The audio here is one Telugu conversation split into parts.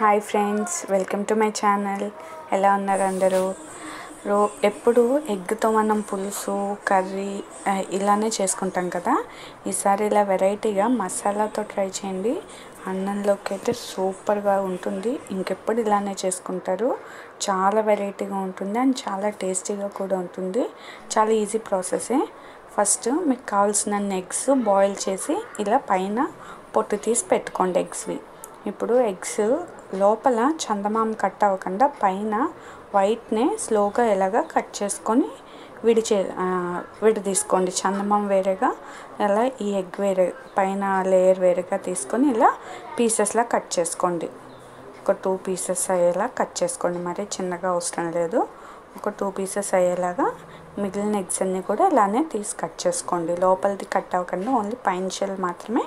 Hi friends welcome to my channel. ఎలా ఉన్నారు అందరూ? రో ఎప్పుడు ఎగ్తో మనం పులుసు కర్రీ ఇలానే చేసుకుంటాం కదా? ఈసారి ఇలా వెరైటీగా మసాలాతో ట్రై చేయండి. అన్నంలోకి అయితే సూపర్గా ఉంటుంది. ఇంకెప్పుడు ఇలానే చేసుకుంటారు. చాలా వెరైటీగా ఉంటుంది అండ్ చాలా టేస్టీగా కూడా ఉంటుంది. చాలా ఈజీ ప్రాసెసే. ఫస్ట్ మీకు కావాల్సిన ఎగ్స్ బాయిల్ చేసి ఇలా పైన పొట్టు తీసి పెట్టుకోండి ఎగ్స్వి. ఇప్పుడు ఎగ్స్ లోపల చందమామ కట్ అవ్వకుండా పైన వైట్నే స్లోగా ఎలాగా కట్ చేసుకొని విడిచే విడదీసుకోండి. చందమామ వేరేగా అలా ఈ ఎగ్ వేరే పైన లేయర్ వేరేగా తీసుకొని ఇలా పీసెస్లా కట్ చేసుకోండి. ఒక టూ పీసెస్ అయ్యేలా కట్ చేసుకోండి. మరి చిన్నగా అవసరం లేదు. ఒక టూ పీసెస్ అయ్యేలాగా మిగిలిన ఎగ్స్ అన్నీ కూడా ఇలానే తీసి కట్ చేసుకోండి. లోపలిది కట్ అవ్వకుండా ఓన్లీ పైన షెల్ మాత్రమే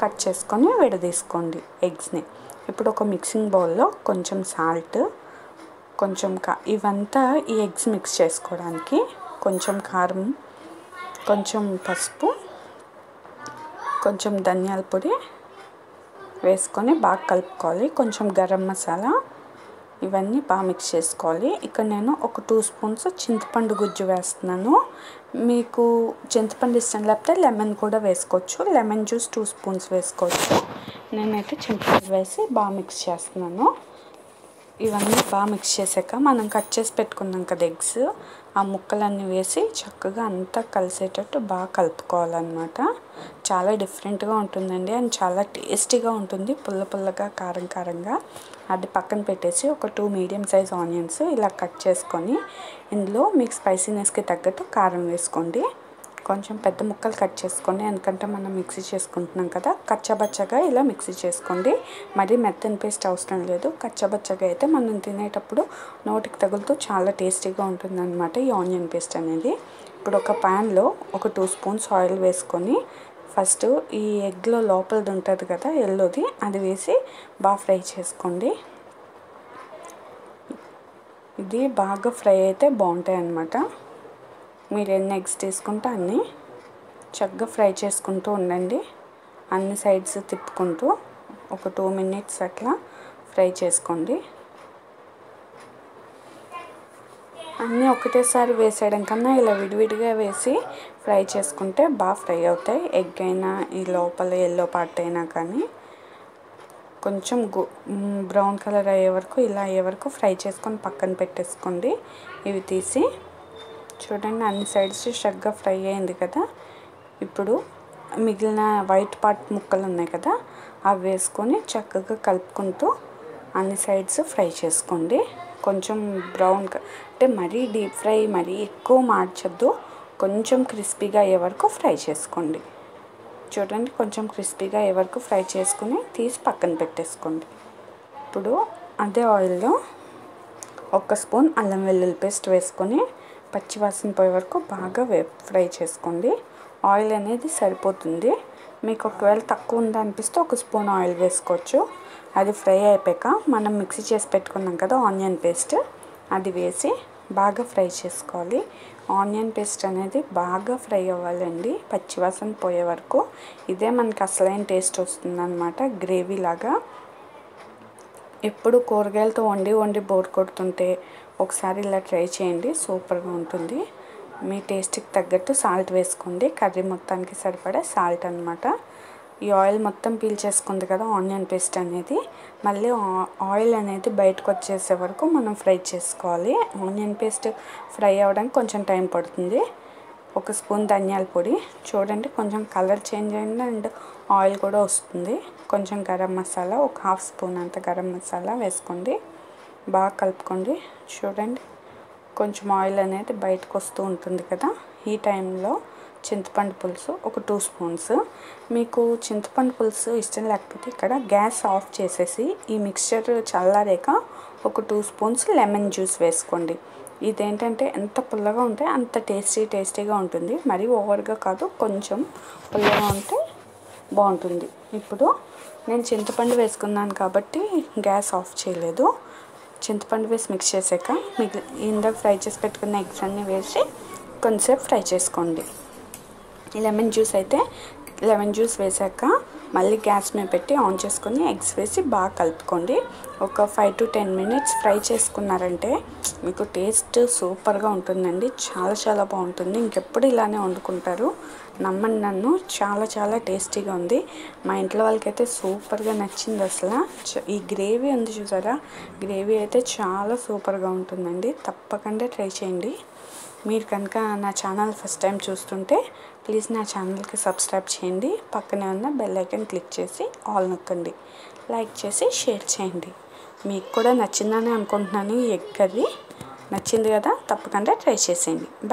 కట్ చేసుకొని విడదీసుకోండి ఎగ్స్ని. ఇప్పుడు ఒక మిక్సింగ్ బౌల్లో కొంచెం సాల్ట్ కొంచెం కా ఇవంతా ఈ ఎగ్స్ మిక్స్ చేసుకోవడానికి కొంచెం కారం కొంచెం పసుపు కొంచెం ధనియాల పొడి వేసుకొని బాగా కలుపుకోవాలి. కొంచెం గరం మసాలా ఇవన్నీ బాగా మిక్స్ చేసుకోవాలి. ఇక్కడ నేను ఒక టూ స్పూన్స్ చింతపండు గుజ్జు వేస్తున్నాను. మీకు చింతపండు ఇష్టం లేకపోతే లెమన్ కూడా వేసుకోవచ్చు. లెమన్ జ్యూస్ టూ స్పూన్స్ వేసుకోవచ్చు. నేనైతే చింతపండు వేసి బాగా మిక్స్ చేస్తున్నాను. ఇవన్నీ బాగా మిక్స్ చేసాక మనం కట్ చేసి పెట్టుకున్నాం కదా ఎగ్స్ ఆ ముక్కలన్నీ వేసి చక్కగా అంతా కలిసేటట్టు బాగా కలుపుకోవాలన్నమాట. చాలా డిఫరెంట్గా ఉంటుందండి అండ్ చాలా టేస్టీగా ఉంటుంది. పుల్ల పుల్లగా కారం కారంగా. అది పక్కన పెట్టేసి ఒక టూ మీడియం సైజ్ ఆనియన్స్ ఇలా కట్ చేసుకొని ఇందులో మీకు స్పైసీనెస్కి తగ్గట్టు కారం వేసుకోండి. కొంచెం పెద్ద ముక్కలు కట్ చేసుకోండి ఎందుకంటే మనం మిక్సీ చేసుకుంటున్నాం కదా కచ్చబచ్చగా ఇలా మిక్సీ చేసుకోండి. మరీ మెత్తని పేస్ట్ అవసరం లేదు. కచ్చబచ్చగా అయితే మనం తినేటప్పుడు నోటికి తగులుతూ చాలా టేస్టీగా ఉంటుందన్నమాట ఈ ఆనియన్ పేస్ట్ అనేది. ఇప్పుడు ఒక ప్యాన్లో ఒక టూ స్పూన్స్ ఆయిల్ వేసుకొని ఫస్ట్ ఈ ఎగ్లో లోపలది ఉంటుంది కదా ఎల్లోది అది వేసి బాగా ఫ్రై చేసుకోండి. ఇది బాగా ఫ్రై అయితే బాగుంటాయి అన్నమాట మీరు ఎన్ని ఎగ్స్ తీసుకుంటే అన్ని చక్కగా ఫ్రై చేసుకుంటూ ఉండండి. అన్ని సైడ్స్ తిప్పుకుంటూ ఒక టూ మినిట్స్ అట్లా ఫ్రై చేసుకోండి. అన్నీ ఒకటేసారి వేసేయడం కన్నా ఇలా విడివిడిగా వేసి ఫ్రై చేసుకుంటే బాగా ఫ్రై అవుతాయి. ఎగ్ అయినా ఈ లోపల ఎల్లో పార్ట్ అయినా కానీ కొంచెం గు బ్రౌన్ కలర్ అయ్యే వరకు ఇలా అయ్యే వరకు ఫ్రై చేసుకొని పక్కన పెట్టేసుకోండి. ఇవి తీసి చూడండి అన్ని సైడ్స్ చక్కగా ఫ్రై అయింది కదా. ఇప్పుడు మిగిలిన వైట్ పార్ట్ ముక్కలు ఉన్నాయి కదా అవి వేసుకొని చక్కగా కలుపుకుంటూ అన్ని సైడ్స్ ఫ్రై చేసుకోండి. కొంచెం బ్రౌన్ అంటే మరీ డీప్ ఫ్రై మరీ ఎక్కువ మార్చొద్దు. కొంచెం క్రిస్పీగా అయ్యే వరకు ఫ్రై చేసుకోండి. చూడండి కొంచెం క్రిస్పీగా అయ్యే వరకు ఫ్రై చేసుకుని తీసి పక్కన పెట్టేసుకోండి. ఇప్పుడు అదే ఆయిల్లో ఒక స్పూన్ అల్లం వెల్లుల్లి పేస్ట్ వేసుకొని పచ్చివాసన పోయే వరకు బాగా వే ఫ్రై చేసుకోండి. ఆయిల్ అనేది సరిపోతుంది. మీకు ఒకవేళ తక్కువ ఉందనిపిస్తే ఒక స్పూన్ ఆయిల్ వేసుకోవచ్చు. అది ఫ్రై అయిపోయాక మనం మిక్సీ చేసి పెట్టుకున్నాం కదా ఆనియన్ పేస్ట్ అది వేసి బాగా ఫ్రై చేసుకోవాలి. ఆనియన్ పేస్ట్ అనేది బాగా ఫ్రై అవ్వాలండి పచ్చివాసన పోయే వరకు. ఇదే మనకి అసలైన టేస్ట్ వస్తుందన్నమాట గ్రేవీ లాగా ఎప్పుడు కూరగాయలతో వండి వండి బోర్ కొడుతుంటే ఒకసారి ఇలా ట్రై చేయండి సూపర్గా ఉంటుంది. మీ టేస్ట్కి తగ్గట్టు సాల్ట్ వేసుకోండి. కర్రీ మొత్తానికి సరిపడే సాల్ట్ అనమాట ఈ ఆయిల్ మొత్తం పీల్ చేసుకుంది కదా ఆనియన్ పేస్ట్ అనేది. మళ్ళీ ఆయిల్ అనేది బయటకు వచ్చేసే వరకు మనం ఫ్రై చేసుకోవాలి. ఆనియన్ పేస్ట్ ఫ్రై అవ్వడానికి కొంచెం టైం పడుతుంది. ఒక స్పూన్ ధనియాల పొడి. చూడండి కొంచెం కలర్ చేంజ్ అయింది అండ్ ఆయిల్ కూడా వస్తుంది. కొంచెం గరం మసాలా ఒక హాఫ్ స్పూన్ అంత గరం మసాలా వేసుకోండి. బాగా కలుపుకోండి. చూడండి. కొంచెం ఆయిల్ అనేది బయటకు వస్తూ ఉంటుంది కదా. ఈ టైంలో చింతపండు పులుసు ఒక టూ స్పూన్స్. మీకు చింతపండు పులుసు ఇష్టం లేకపోతే ఇక్కడ గ్యాస్ ఆఫ్ చేసేసి ఈ మిక్స్చర్ చల్లారాక ఒక టూ స్పూన్స్ లెమన్ జ్యూస్ వేసుకోండి. ఇదేంటంటే ఎంత పుల్లగా ఉంటే అంత టేస్టీ టేస్టీగా ఉంటుంది. మరీ ఓవర్గా కాదు కొంచెం పుల్లగా ఉంటే బాగుంటుంది. ఇప్పుడు నేను చింతపండు వేసుకున్నాను కాబట్టి గ్యాస్ ఆఫ్ చేయలేదు. చింతపండు వేసి మిక్స్ చేసాక మిగిలి ఇందాక ఫ్రై చేసి పెట్టుకున్న ఎగ్స్ అన్నీ వేసి కొంచెంసేపు ఫ్రై చేసుకోండి. లెమన్ జ్యూస్ అయితే లెమన్ జ్యూస్ వేసాక మళ్ళీ గ్యాస్ మీద పెట్టి ఆన్ చేసుకొని ఎగ్స్ వేసి బాగా కలుపుకోండి. ఒక five to ten minutes fry చేసుకున్నారంటే మీకు టేస్ట్ సూపర్గా ఉంటుందండి. చాలా చాలా బాగుంటుంది. ఇంకెప్పుడు ఇలానే వండుకుంటారు. నమ్మండి నన్ను. చాలా చాలా టేస్టీగా ఉంది. మా ఇంట్లో వాళ్ళకైతే సూపర్గా నచ్చింది అసలు. ఈ గ్రేవీ ఉంది చూసారా? గ్రేవీ అయితే చాలా సూపర్గా ఉంటుందండి. తప్పకుండా ట్రై చేయండి. మీరు కనుక నా ఛానల్ ఫస్ట్ టైం చూస్తుంటే ప్లీజ్ నా ఛానల్కి సబ్స్క్రైబ్ చేయండి. పక్కనే ఉన్న బెల్ ఐకన్ క్లిక్ చేసి ఆల్ నొక్కండి. లైక్ చేసి షేర్ చేయండి. మీకు కూడా నచ్చిందని అనుకుంటున్నాను ఈ ఎగ్ కర్రీ. నచ్చింది కదా తప్పకుండా ట్రై చేసేయండి.